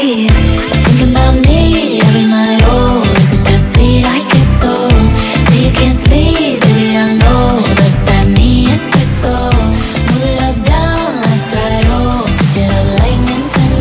Yeah.